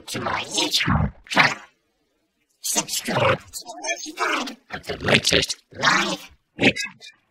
to my YouTube channel. Subscribe to be notified of the latest live videos.